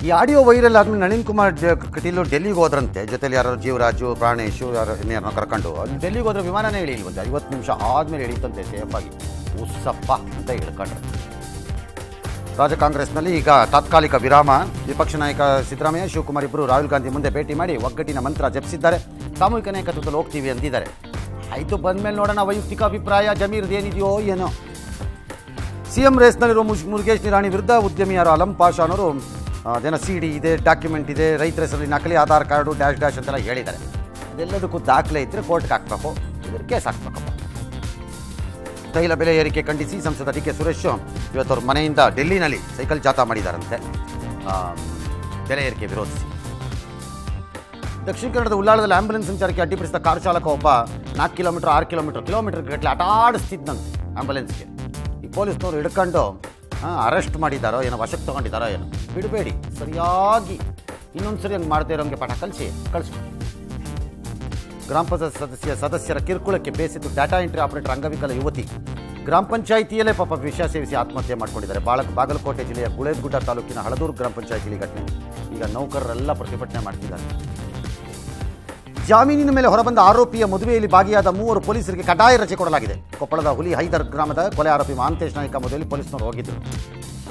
ಈ audio viral ಆದ್ಮೇಲೆ ನಳಿನ್ ಕುಮಾರ್ ಕಟೀಲು ಡೆಲ್ಲಿಗೆ ಹೋದ್ರಂತೆ. ಜೊತೆಲಿ ಯಾರು ಜೀವರಾಜು ಪ್ರಾಣೇಶು ಯಾರು ಇನ್ನೇನೋ ಕರ್ಕೊಂಡು ಡೆಲ್ಲಿಗೆ ಹೋದ್ರೆ ವಿಮಾನನೇ ಇಳಿಲ್ವಂತೆ ಐವತ್ತು ನಿಮಿಷ ಆದಮೇಲೆ ಇಳೀತಂತೆ ಸೇಫ್ ಆಗಿ ಉಸ್ಸಪ್ಪ ಅಂತ ಹೇಳ್ಕೊಂಡ್ರೆ. ರಾಜ್ಯ ಕಾಂಗ್ರೆಸ್ನಲ್ಲಿ ಈಗ ತಾತ್ಕಾಲಿಕ ವಿರಾಮ. ವಿಪಕ್ಷ ನಾಯಕ ಸಿದ್ದರಾಮಯ್ಯ ಶಿವಕುಮಾರ್ ಇಬ್ಬರು ರಾಹುಲ್ ಗಾಂಧಿ ಮುಂದೆ ಭೇಟಿ ಮಾಡಿ ಒಗ್ಗಟ್ಟಿನ ಮಂತ್ರ ಜಪಿಸಿದ್ದಾರೆ. ಸಾಮೂಹಿಕ ನಾಯಕತ್ವದಲ್ಲಿ ಹೋಗ್ತೀವಿ ಅಂದಿದ್ದಾರೆ. ಆಯಿತು ಬಂದಮೇಲೆ ನೋಡೋಣ ವೈಯಕ್ತಿಕ ಅಭಿಪ್ರಾಯ. ಜಮೀರ್ದು ಏನಿದೆಯೋ ಏನೋ. ಸಿಎಂ ರೇಸ್ನಲ್ಲಿರುವ ಮುರುಗೇಶ್ ನಿರಾಣಿ ವಿರುದ್ಧ ಉದ್ಯಮಿಯಾರು ಅಲಂ ಪಾಷಾ ಅನ್ನೋರು ಆ, ಅದೇನೋ ಸಿ ಡಿ ಇದೆ ಡಾಕ್ಯುಮೆಂಟ್ ಇದೆ, ರೈತರ ಹೆಸರಲ್ಲಿ ನಕಲಿ ಆಧಾರ್ ಕಾರ್ಡು ಡ್ಯಾಶ್ ಡ್ಯಾಶ್ ಅಂತೆಲ್ಲ ಹೇಳಿದ್ದಾರೆ. ಅದೆಲ್ಲದಕ್ಕೂ ದಾಖಲೆ ಇದ್ದರೆ ಕೋರ್ಟ್ಗೆ ಹಾಕ್ಬೇಕು. ಇದ್ರ ಕೇಸ್ ಹಾಕ್ಬೇಕಪ್ಪ. ತೈಲ ಬೆಲೆ ಏರಿಕೆ ಖಂಡಿಸಿ ಸಂಸದ ಡಿ ಕೆ ಸುರೇಶ್ ಇವತ್ತು ಮನೆಯಿಂದ ಡೆಲ್ಲಿನಲ್ಲಿ ಸೈಕಲ್ ಜಾಥಾ ಮಾಡಿದಾರಂತೆ. ಬೆಲೆ ಏರಿಕೆ ವಿರೋಧಿಸಿ. ದಕ್ಷಿಣ ಕನ್ನಡದ ಉಳ್ಳಾಳದಲ್ಲಿ ಆಂಬ್ಯುಲೆನ್ಸ್ ಸಂಚಾರಕ್ಕೆ ಅಡ್ಡಿಪಡಿಸಿದ ಕಾರ್ ಚಾಲಕ ಒಬ್ಬ ನಾಲ್ಕು ಕಿಲೋಮೀಟರ್, ಆರು ಕಿಲೋಮೀಟರ್ ಕಿಲೋಮೀಟರ್ ಗಟ್ಟಲೆ ಆಟ ಆಡಿಸ್ತಿದ್ದಂತೆ ಆಂಬ್ಯುಲೆನ್ಸ್ಗೆ ಈ ಪೊಲೀಸ್ನವರು ಹಿಡ್ಕೊಂಡು ಅರೆಸ್ಟ್ ಮಾಡಿದ್ದಾರೋ ಏನೋ, ವಶಕ್ಕೆ ತೊಗೊಂಡಿದ್ದಾರೋ ಏನೋ. ಬಿಡಬೇಡಿ, ಸರಿಯಾಗಿ, ಇನ್ನೊಂದು ಸರಿ ಹಂಗೆ ಮಾಡದೇ ಇರೋಂಗೆ ಪಾಠ ಕಲಿಸಿ ಕಳಿಸ್ಬಿಡಿ ಗ್ರಾಮ ಪಂಚಾಯತ್ ಸದಸ್ಯ, ಸದಸ್ಯರ ಕಿರುಕುಳಕ್ಕೆ ಬೇಸಿದ್ದು ಡಾಟಾ ಎಂಟ್ರಿ ಆಪರೇಟರ್ ಅಂಗವಿಕಲ ಯುವತಿ. ಗ್ರಾಮ ಪಂಚಾಯಿತಿಯಲ್ಲೇ ಪಾಪ ವಿಷ ಸೇವಿಸಿ ಆತ್ಮಹತ್ಯೆ ಮಾಡ್ಕೊಂಡಿದ್ದಾರೆ. ಬಾಳ ಬಾಗಲಕೋಟೆ ಜಿಲ್ಲೆಯ ಗುಳೇದಗುಡ್ಡ ತಾಲೂಕಿನ ಹಳದೂರು ಗ್ರಾಮ ಪಂಚಾಯಿತಿಲಿ ಘಟನೆ. ಈಗ ನೌಕರರೆಲ್ಲ ಪ್ರತಿಭಟನೆ ಮಾಡ್ತಿದ್ದಾರೆ. ಜಾಮೀನಿನ ಮೇಲೆ ಹೊರಬಂದ ಆರೋಪಿಯ ಮದುವೆಯಲ್ಲಿ ಭಾಗಿಯಾದ ಮೂವರು ಪೊಲೀಸರಿಗೆ ಕಡ್ಡಾಯ ರಜೆ ಕೊಡಲಾಗಿದೆ. ಕೊಪ್ಪಳದ ಹುಲಿ ಹೈದರ್ ಗ್ರಾಮದ ಕೊಲೆ ಆರೋಪಿ ಮಹಾಂತೇಶ್ ನಾಯ್ಕ ಮದುವೆಯಲ್ಲಿ ಪೊಲೀಸ್ನವರು ಹೋಗಿದ್ದರು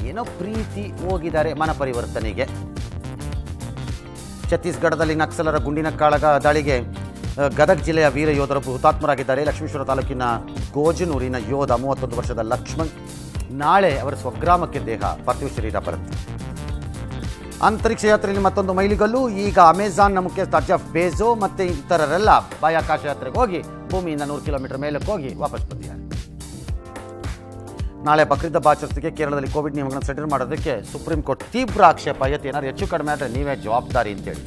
ಏನೋ ಪ್ರೀತಿ ಹೋಗಿದ್ದಾರೆ ಮನ ಪರಿವರ್ತನೆಗೆ. ಛತ್ತೀಸ್ಗಢದಲ್ಲಿ ನಕ್ಸಲರ ಗುಂಡಿನ ಕಾಳಗ ದಾಳಿಗೆ ಗದಗ್ ಜಿಲ್ಲೆಯ ವೀರ ಯೋಧರೊಬ್ಬರು ಹುತಾತ್ಮರಾಗಿದ್ದಾರೆ. ಲಕ್ಷ್ಮೇಶ್ವರ ತಾಲೂಕಿನ ಗೋಜನೂರಿನ ಯೋಧ, ಮೂವತ್ತೊಂದು ವರ್ಷದ ಲಕ್ಷ್ಮಣ್, ನಾಳೆ ಅವರ ಸ್ವಗ್ರಾಮಕ್ಕೆ ದೇಹ, ಪಾರ್ಥಿವ ಶರೀರ ಬರುತ್ತೆ. ಅಂತರಿಕ್ಷ ಯಾತ್ರೆಯಲ್ಲಿ ಮತ್ತೊಂದು ಮೈಲಿಗಲ್ಲು, ಈಗ ಅಮೆಜಾನ್ನ ಮುಖ್ಯಸ್ಥ ಜಫ್ ಬೇಜೋ ಮತ್ತು ಇತರರೆಲ್ಲ ಬಾಹ್ಯಾಕಾಶ ಯಾತ್ರೆಗೆ ಹೋಗಿ ಭೂಮಿಯಿಂದ ನೂರು ಕಿಲೋಮೀಟರ್ ಮೇಲಕ್ಕೆ ಹೋಗಿ ವಾಪಸ್ ಬಂದಿದ್ದಾರೆ. ನಾಳೆ ಬಕ್ರೀದ್ ಹಬ್ಬ ಆಚರಿಸಲಿಕ್ಕೆ ಕೇರಳದಲ್ಲಿ ಕೋವಿಡ್ ನಿಯಮಗಳನ್ನು ಸಡಿಲ್ ಮಾಡೋದಕ್ಕೆ ಸುಪ್ರೀಂ ಕೋರ್ಟ್ ತೀವ್ರ ಆಕ್ಷೇಪ ಆಯ್ತು ಏನಾದ್ರು ಹೆಚ್ಚು ಕಡಿಮೆ ಆದರೆ ನೀವೇ ಜವಾಬ್ದಾರಿ ಅಂತೇಳಿ.